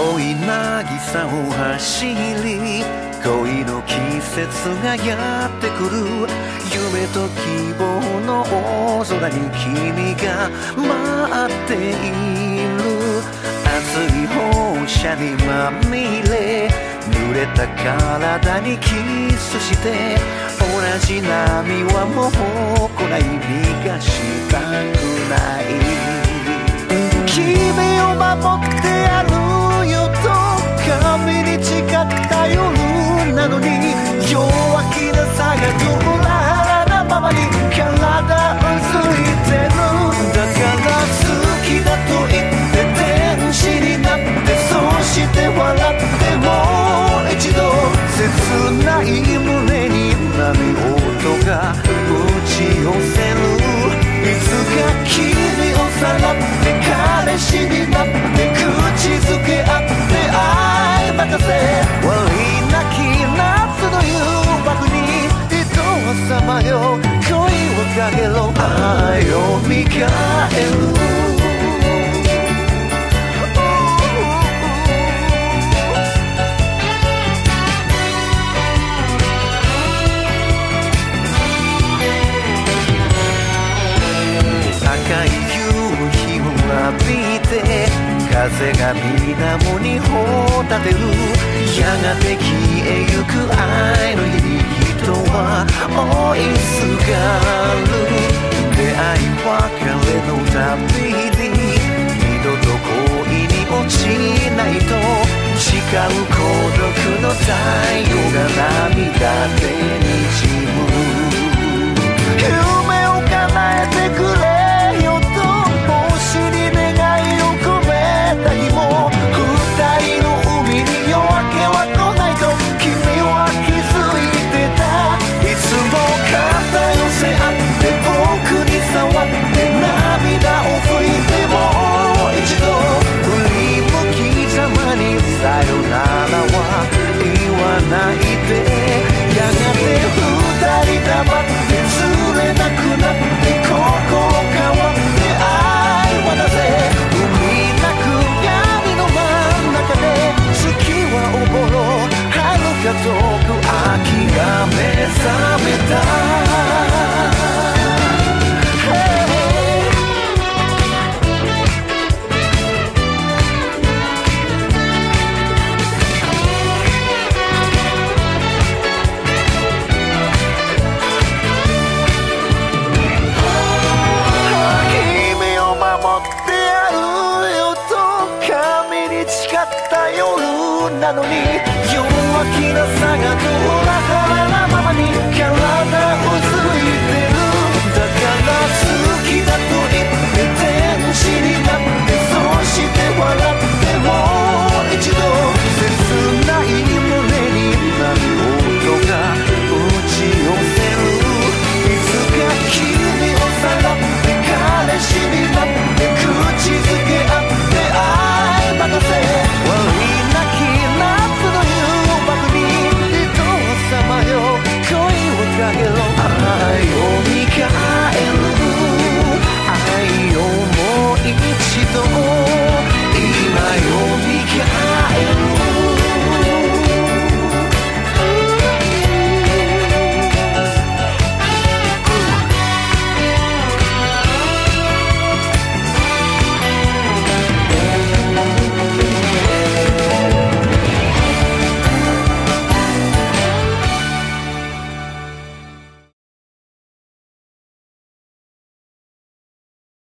渚を走り恋の季節がやってくる。夢と希望の大空に君が待っている。熱い放射にまみれ。濡れた体にキスして。同じ波はもう来ない。誓った夜なのに弱気なさがドラハラなままに体をついてるだから好きだと言って天使になってそして笑ってもう一度切ない胸に波音が打ち寄せる。いつか君をさらって彼氏になって任せ。悪いなき夏の誘惑に。人をさまよ恋をかけろ。愛を見返る。風が水面に帆立てる。やがて消えゆく愛のいい人は追いすがる。出会い別れの旅に二度と恋に落ちないと。誓う孤独の太陽が涙で。なのに弱気なさ